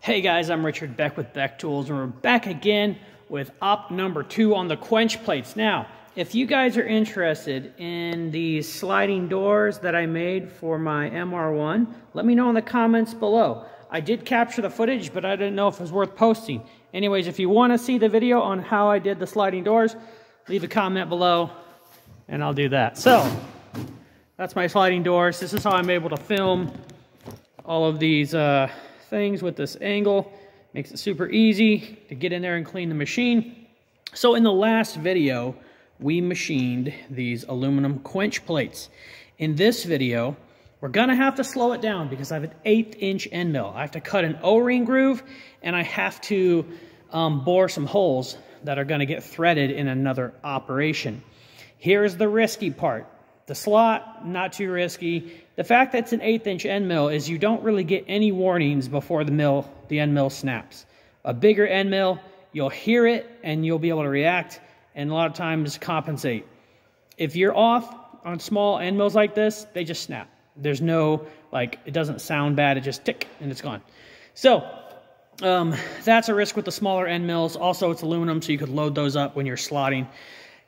Hey guys, I'm Richard Beck with Beck Tools, and we're back again with op number two on the quench plates. Now, if you guys are interested in these sliding doors that I made for my MR1, let me know in the comments below. I did capture the footage, but I didn't know if it was worth posting. Anyways, if you want to see the video on how I did the sliding doors, leave a comment below, and I'll do that. So, that's my sliding doors. This is how I'm able to film all of these uh, things with this angle. Makes it super easy to get in there and clean the machine. So in the last video, we machined these aluminum quench plates. In this video, we're gonna have to slow it down because I have an eighth inch end mill. I have to cut an O-ring groove and I have to um, bore some holes that are gonna get threaded in another operation. Here's the risky part. The slot, not too risky. The fact that it's an eighth inch end mill is you don't really get any warnings before the mill, the end mill snaps. A bigger end mill, you'll hear it and you'll be able to react and a lot of times compensate. If you're off on small end mills like this, they just snap. There's no, like, it doesn't sound bad, it just tick and it's gone. So, um, that's a risk with the smaller end mills. Also, it's aluminum, so you could load those up when you're slotting.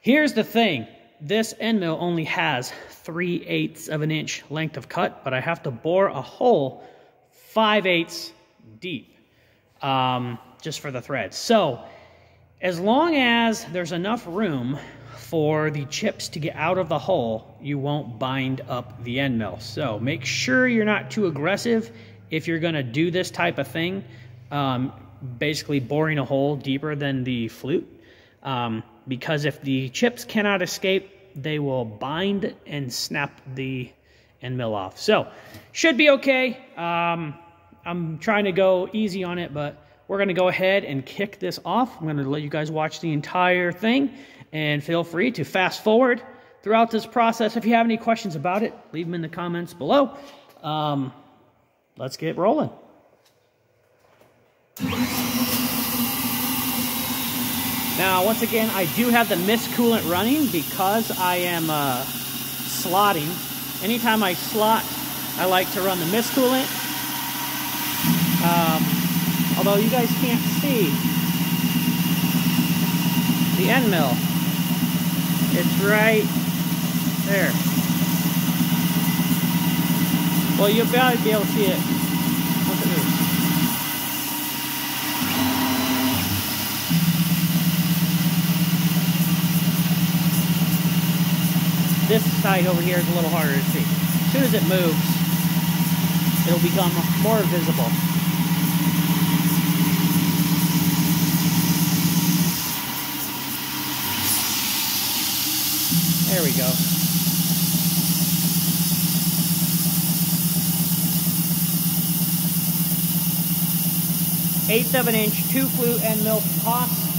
Here's the thing this end mill only has 3 eighths of an inch length of cut, but I have to bore a hole 5 eighths deep um, just for the thread. So as long as there's enough room for the chips to get out of the hole, you won't bind up the end mill. So make sure you're not too aggressive if you're gonna do this type of thing, um, basically boring a hole deeper than the flute. Um, because if the chips cannot escape, they will bind and snap the end mill off. So, should be okay. Um, I'm trying to go easy on it, but we're going to go ahead and kick this off. I'm going to let you guys watch the entire thing, and feel free to fast forward throughout this process. If you have any questions about it, leave them in the comments below. Um, let's get rolling. Now, once again, I do have the mist coolant running because I am uh, slotting. Anytime I slot, I like to run the mist coolant. Um, although you guys can't see the end mill. It's right there. Well, you'll probably be able to see it this side over here is a little harder to see. As soon as it moves, it'll become more visible. There we go. Eighth of an inch, two flute end mill toss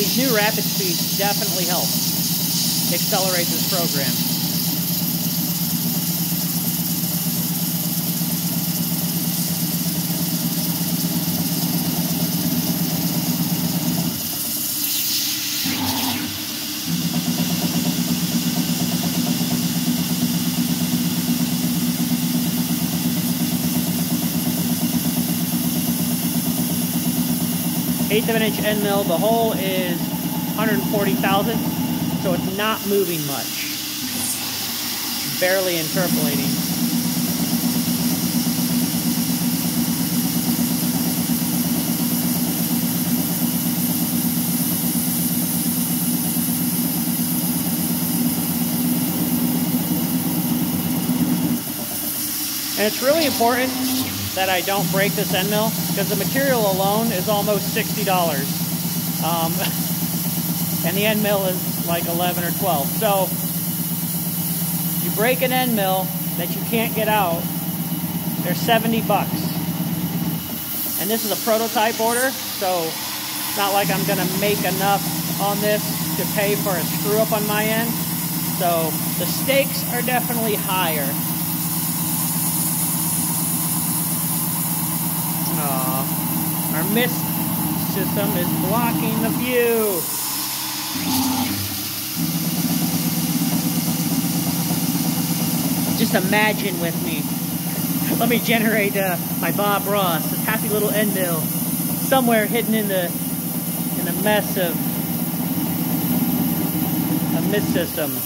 These new rapid speeds definitely help accelerate this program. Eighth of an inch end mill. The hole is 140 thousandths, so it's not moving much. Barely interpolating. And it's really important that I don't break this end mill because the material alone is almost $60. Um, and the end mill is like 11 or 12. So you break an end mill that you can't get out, they're 70 bucks. And this is a prototype order, so it's not like I'm gonna make enough on this to pay for a screw up on my end. So the stakes are definitely higher. Our mist system is blocking the view. just imagine with me. Let me generate uh, my Bob Ross, this happy little end mill, somewhere hidden in the in the mess of a mist system.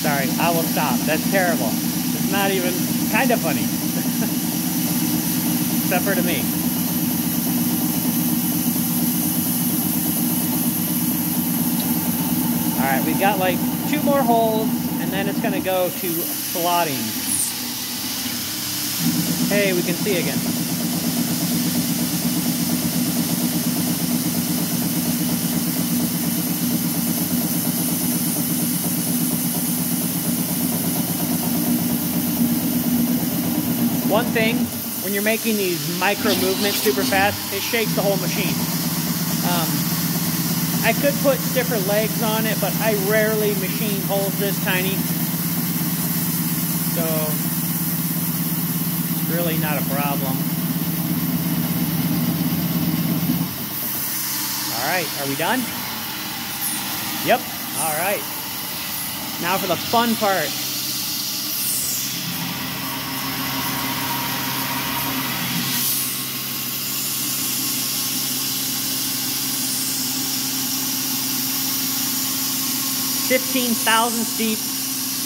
Sorry, I will stop. That's terrible. It's not even kind of funny. Except to me. Alright, we've got like two more holes and then it's going to go to slotting. Hey, we can see again. One thing, you're making these micro movements super fast, it shakes the whole machine. Um, I could put stiffer legs on it, but I rarely machine holes this tiny. So, it's really not a problem. All right, are we done? Yep, all right. Now for the fun part. 15,000 steep,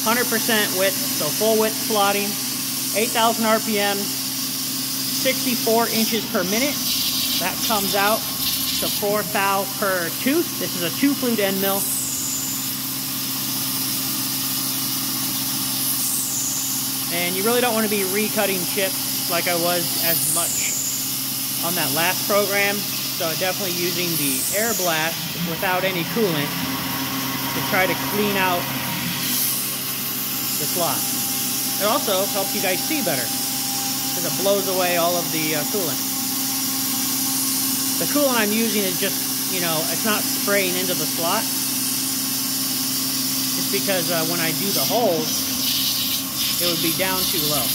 100% width, so full width slotting, 8,000 RPM, 64 inches per minute. That comes out to 4 thou per tooth. This is a two flute end mill. And you really don't want to be recutting chips like I was as much on that last program. So definitely using the air blast without any coolant to try to clean out the slot. It also helps you guys see better because it blows away all of the uh, coolant. The coolant I'm using is just, you know, it's not spraying into the slot. It's because uh, when I do the holes, it would be down too low.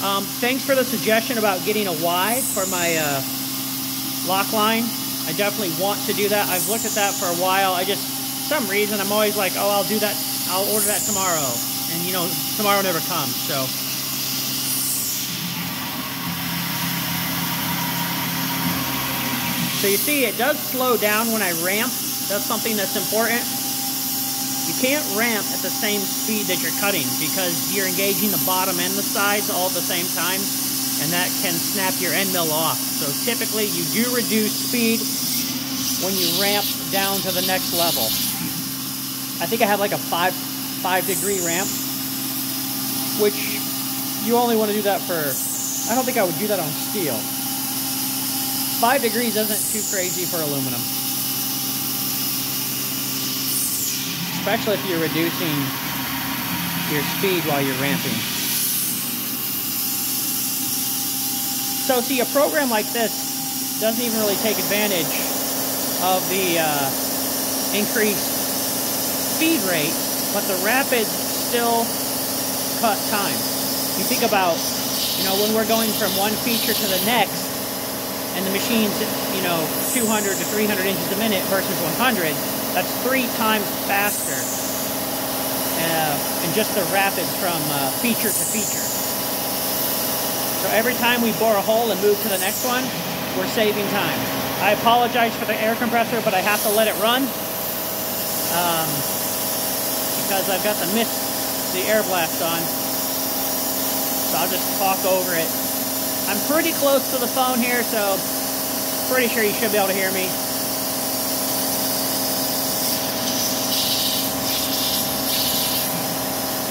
Um, thanks for the suggestion about getting a Y for my uh, Loc-Line. I definitely want to do that. I've looked at that for a while. I just some reason, I'm always like, oh, I'll do that, I'll order that tomorrow. And, you know, tomorrow never comes, so. So you see, it does slow down when I ramp. That's something that's important. You can't ramp at the same speed that you're cutting because you're engaging the bottom and the sides all at the same time, and that can snap your end mill off. So typically, you do reduce speed when you ramp down to the next level. I think I had like a five five degree ramp, which you only want to do that for. I don't think I would do that on steel. Five degrees isn't too crazy for aluminum, especially if you're reducing your speed while you're ramping. So see, a program like this doesn't even really take advantage of the uh, increased speed rate, but the rapids still cut time. You think about, you know, when we're going from one feature to the next, and the machine's, you know, 200 to 300 inches a minute versus 100, that's three times faster. Uh, and just the rapids from uh, feature to feature. So every time we bore a hole and move to the next one, we're saving time. I apologize for the air compressor, but I have to let it run. Um, because I've got the mist, the air blast on. So I'll just talk over it. I'm pretty close to the phone here, so pretty sure you should be able to hear me.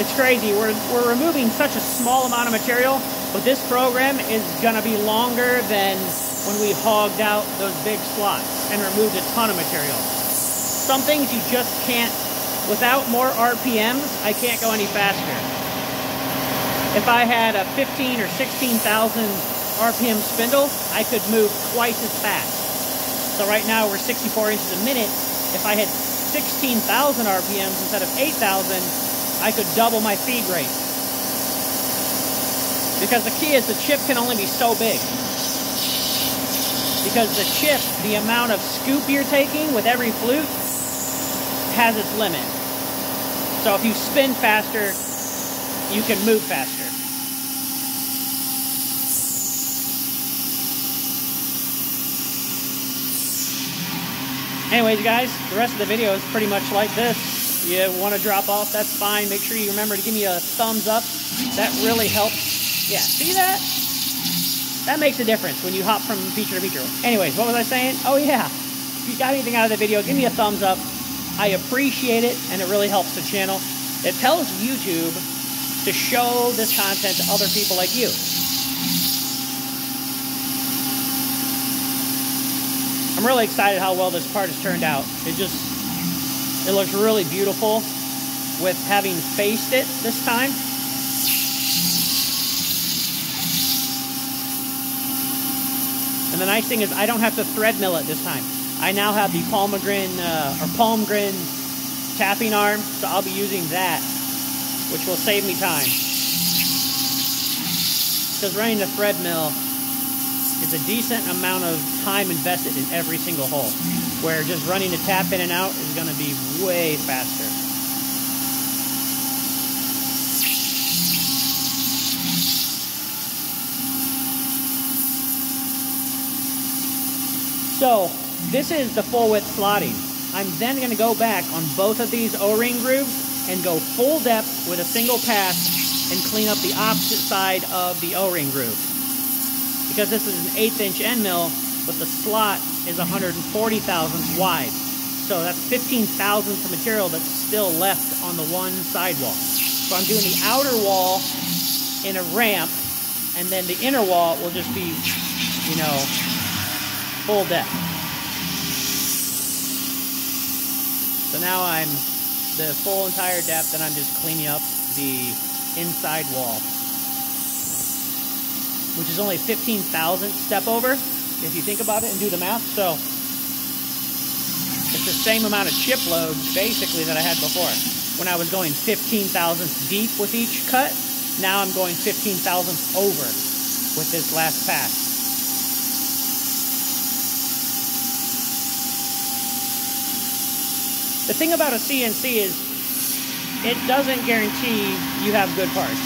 It's crazy. We're, we're removing such a small amount of material, but this program is going to be longer than when we hogged out those big slots and removed a ton of material. Some things you just can't Without more RPMs, I can't go any faster. If I had a 15 or 16,000 RPM spindle, I could move twice as fast. So right now we're 64 inches a minute. If I had 16,000 RPMs instead of 8,000, I could double my feed rate. Because the key is the chip can only be so big. Because the chip, the amount of scoop you're taking with every flute, has its limit. So if you spin faster, you can move faster. Anyways, guys, the rest of the video is pretty much like this. You want to drop off, that's fine. Make sure you remember to give me a thumbs up. That really helps. Yeah, see that? That makes a difference when you hop from feature to feature. Anyways, what was I saying? Oh yeah, if you got anything out of the video, give me a thumbs up. I appreciate it, and it really helps the channel. It tells YouTube to show this content to other people like you. I'm really excited how well this part has turned out. It just, it looks really beautiful with having faced it this time. And the nice thing is I don't have to thread mill it this time. I now have the Palmgren uh, or Palmgren tapping arm, so I'll be using that, which will save me time. Because running the thread mill is a decent amount of time invested in every single hole, where just running the tap in and out is going to be way faster. So this is the full width slotting. I'm then going to go back on both of these O-ring grooves and go full depth with a single pass and clean up the opposite side of the O-ring groove. Because this is an eighth inch end mill, but the slot is 140 thousandths wide. So that's 15 thousandths of material that's still left on the one sidewall. So I'm doing the outer wall in a ramp, and then the inner wall will just be, you know, full depth. Now I'm the full entire depth and I'm just cleaning up the inside wall, which is only 15 thousandths step over, if you think about it and do the math. So it's the same amount of chip load, basically, that I had before. When I was going 15 thousandths deep with each cut, now I'm going 15 thousandths over with this last pass. The thing about a CNC is it doesn't guarantee you have good parts.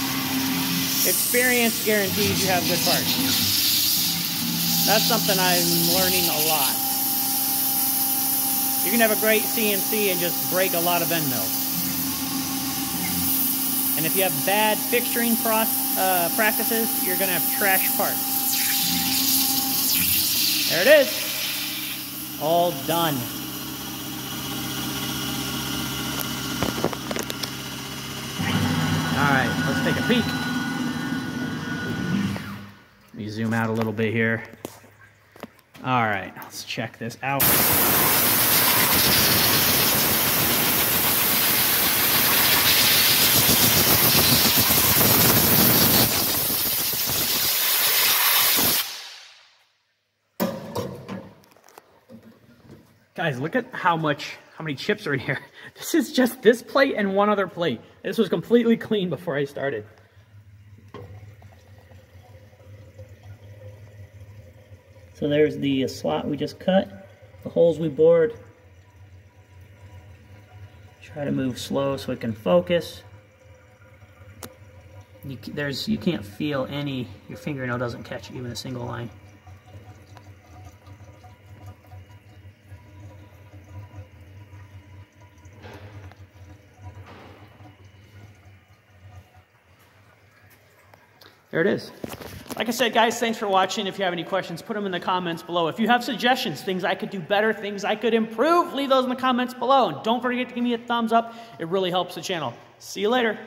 Experience guarantees you have good parts. That's something I'm learning a lot. You can have a great CNC and just break a lot of end mills. And if you have bad fixturing uh, practices, you're going to have trash parts. There it is. All done. All right, let's take a peek. Let me zoom out a little bit here. All right, let's check this out. Guys, look at how much, how many chips are in here. This is just this plate and one other plate. This was completely clean before I started. So there's the uh, slot we just cut, the holes we bored. Try to move slow so it can focus. You, there's, you can't feel any, your fingernail doesn't catch even a single line. There it is. Like I said, guys, thanks for watching. If you have any questions, put them in the comments below. If you have suggestions, things I could do better, things I could improve, leave those in the comments below. And don't forget to give me a thumbs up. It really helps the channel. See you later.